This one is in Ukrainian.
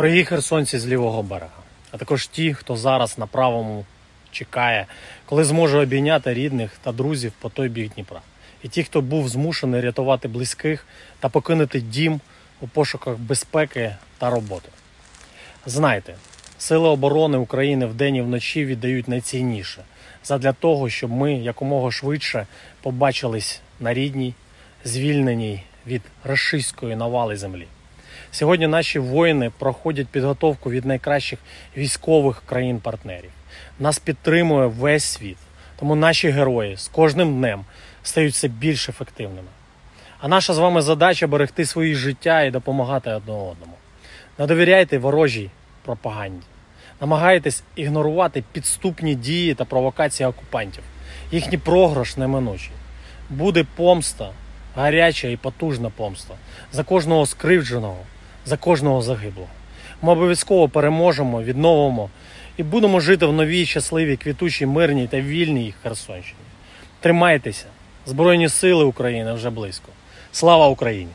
Дорогі херсонці з лівого берега, а також ті, хто зараз на правому чекає, коли зможе обійняти рідних та друзів по той бік Дніпра. І ті, хто був змушений рятувати близьких та покинути дім у пошуках безпеки та роботи. Знайте, сили оборони України вдень і вночі віддають найцінніше задля того, щоб ми якомога швидше побачились на рідній, звільненій від рашистської навали землі. Сьогодні наші воїни проходять підготовку від найкращих військових країн-партнерів. Нас підтримує весь світ. Тому наші герої з кожним днем стають все більш ефективними. А наша з вами задача берегти свої життя і допомагати одне одному. Не довіряйте ворожій пропаганді. Намагайтесь ігнорувати підступні дії та провокації окупантів. Їхній програш неминучий. Буде помста, гаряча і потужна помста за кожного скривдженого, за кожного загиблого. Ми обов'язково переможемо, відновимо і будемо жити в новій, щасливій, квітучій, мирній та вільній Херсонщині. Тримайтеся! Збройні сили України вже близько. Слава Україні!